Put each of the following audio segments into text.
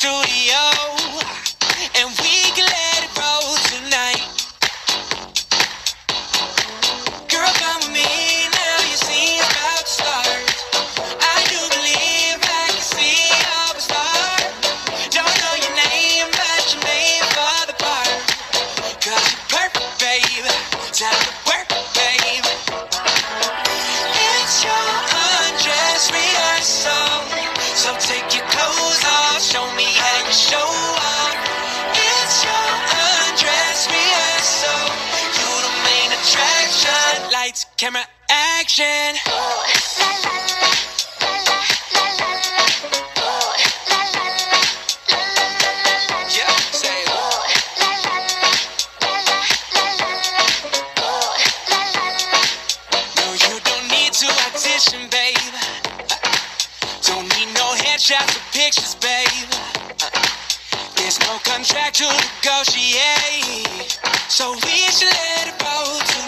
studio. attention. Babe, don't need no headshots or pictures, babe. There's no contract to negotiate, so we should let it go.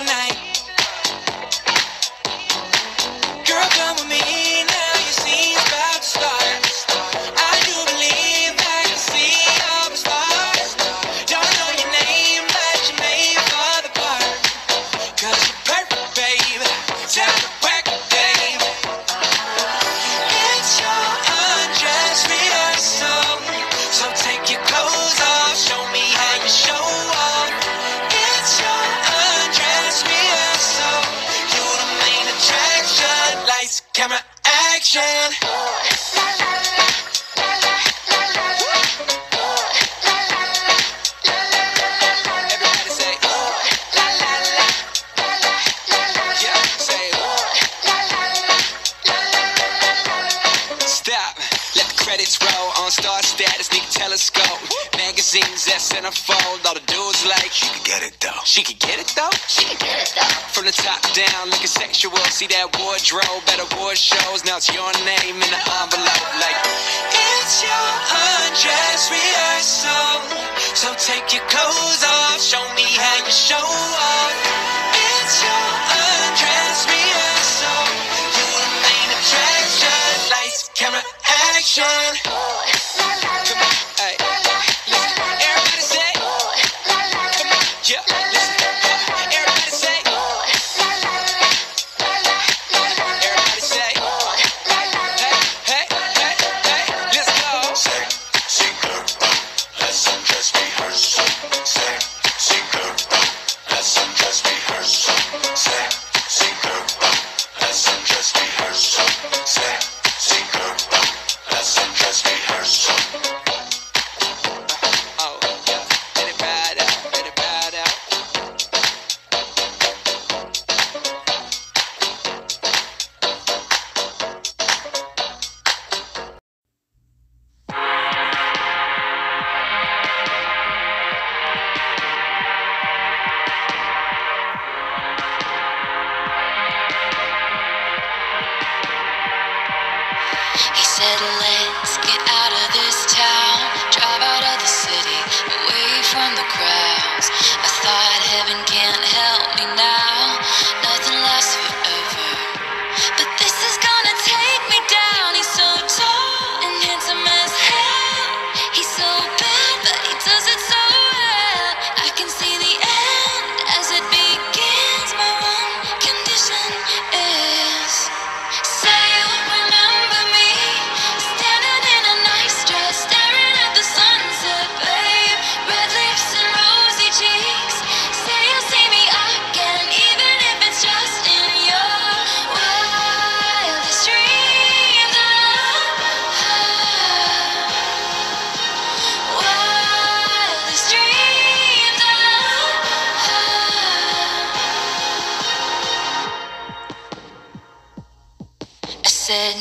come with me. camera, action. credits roll on star status, nigga telescope. Magazines that a unfold. All the dudes like, she could get it though. She could get it though. She could get it though. From the top down, looking sexual. See that wardrobe better award shows. Now it's your name in the envelope. Like, it's your undress rehearsal. So take your clothes off, show me how you show up. ocean.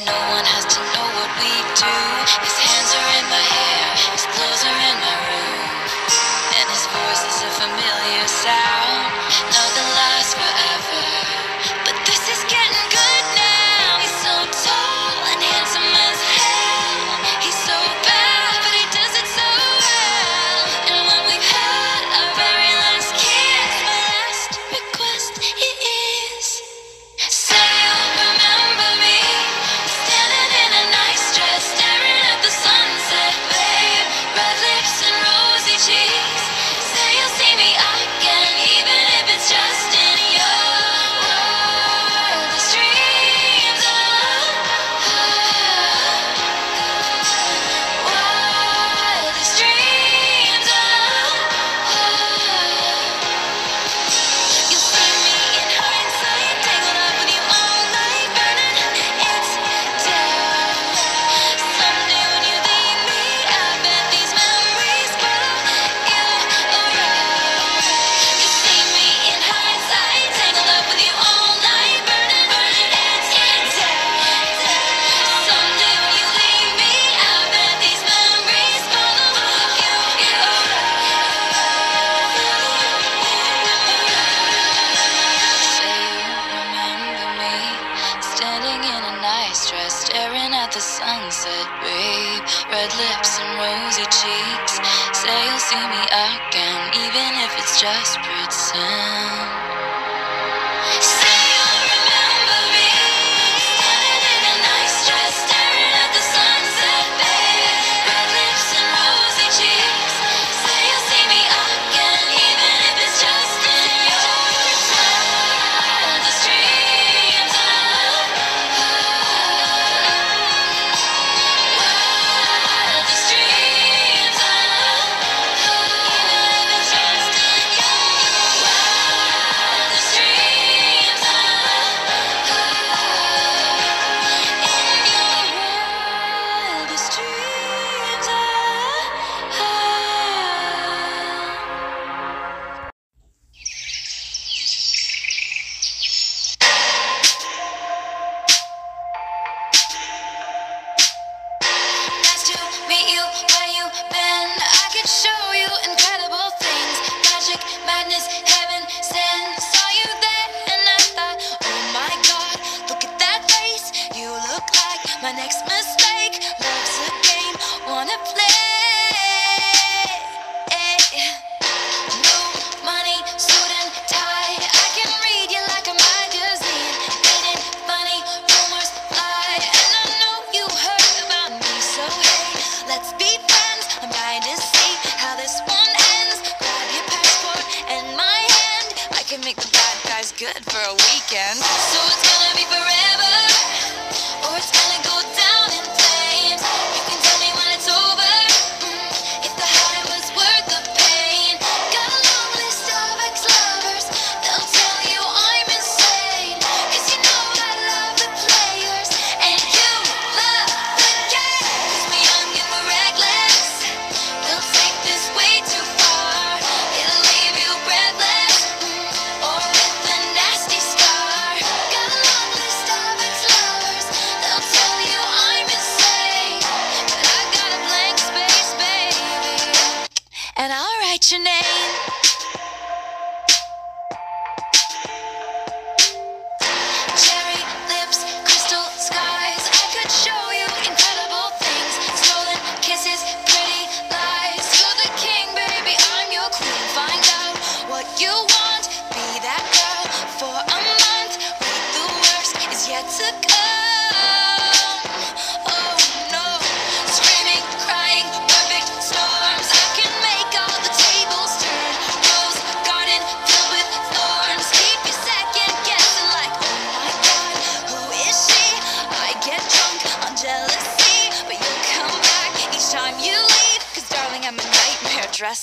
no one has to know what we do. His hands are in my hair, his clothes are in my room, and his voice is a familiar sound. said, babe, red lips and rosy cheeks. Say you'll see me again, even if it's just pretend. good for a weekend. So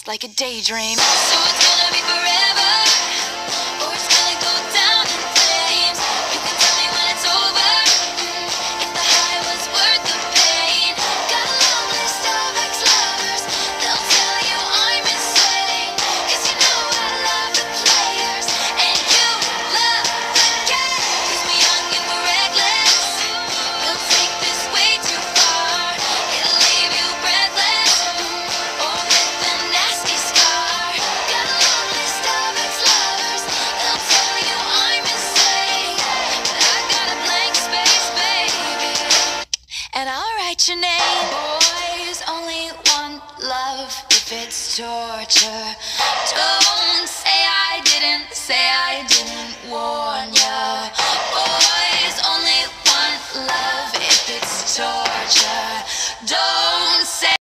like a daydream. So it's gonna be forever. Lord.